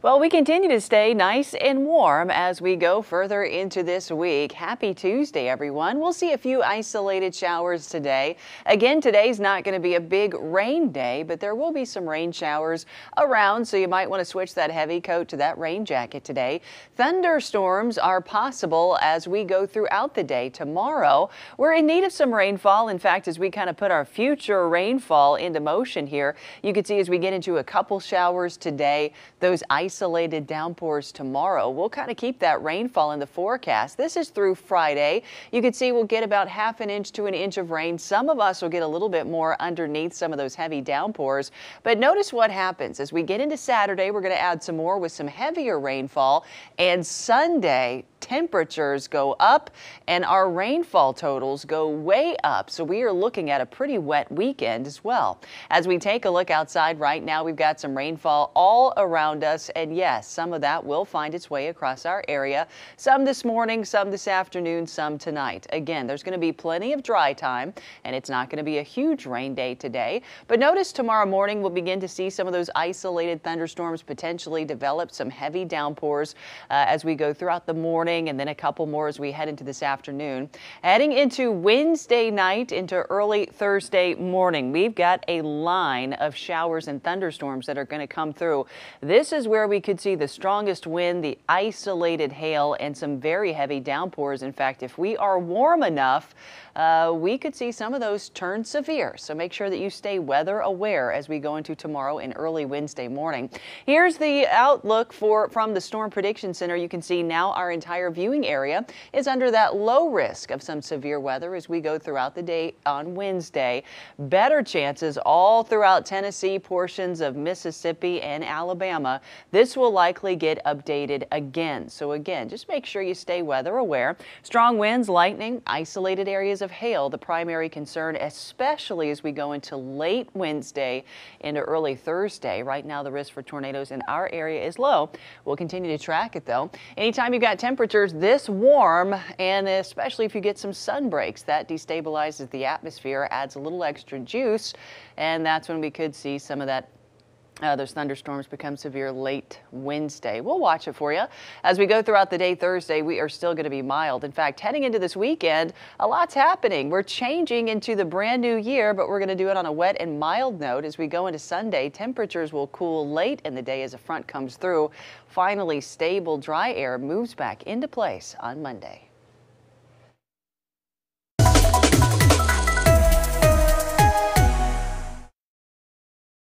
Well, we continue to stay nice and warm as we go further into this week. Happy Tuesday, everyone. We'll see a few isolated showers today. Again, today's not going to be a big rain day, but there will be some rain showers around, so you might want to switch that heavy coat to that rain jacket today. Thunderstorms are possible as we go throughout the day. Tomorrow, we're in need of some rainfall. In fact, as we kind of put our future rainfall into motion here, you can see as we get into a couple showers today, those ice isolated downpours tomorrow. We'll kind of keep that rainfall in the forecast. This is through Friday. You can see we'll get about half an inch to an inch of rain. Some of us will get a little bit more underneath some of those heavy downpours. But notice what happens as we get into Saturday. We're going to add some more with some heavier rainfall. And Sunday, temperatures go up and our rainfall totals go way up. So we are looking at a pretty wet weekend as well. As we take a look outside right now, we've got some rainfall all around us. And yes, some of that will find its way across our area. Some this morning, some this afternoon, some tonight. Again, there's going to be plenty of dry time and it's not going to be a huge rain day today. But notice tomorrow morning we'll begin to see some of those isolated thunderstorms potentially develop some heavy downpours uh, as we go throughout the morning morning and then a couple more as we head into this afternoon. Heading into Wednesday night into early Thursday morning, we've got a line of showers and thunderstorms that are going to come through. This is where we could see the strongest wind, the isolated hail, and some very heavy downpours. In fact, if we are warm enough, uh, we could see some of those turn severe. So make sure that you stay weather aware as we go into tomorrow and early Wednesday morning. Here's the outlook for from the Storm Prediction Center. You can see now our entire viewing area is under that low risk of some severe weather as we go throughout the day on Wednesday. Better chances all throughout Tennessee, portions of Mississippi and Alabama. This will likely get updated again. So again, just make sure you stay weather aware. Strong winds, lightning, isolated areas of hail the primary concern, especially as we go into late Wednesday into early Thursday. Right now, the risk for tornadoes in our area is low. We'll continue to track it though. Anytime you've got temperatures this warm, and especially if you get some sun breaks, that destabilizes the atmosphere, adds a little extra juice, and that's when we could see some of that uh, those thunderstorms become severe late Wednesday. We'll watch it for you. As we go throughout the day Thursday, we are still going to be mild. In fact, heading into this weekend, a lot's happening. We're changing into the brand new year, but we're going to do it on a wet and mild note. As we go into Sunday, temperatures will cool late in the day as a front comes through. Finally, stable dry air moves back into place on Monday.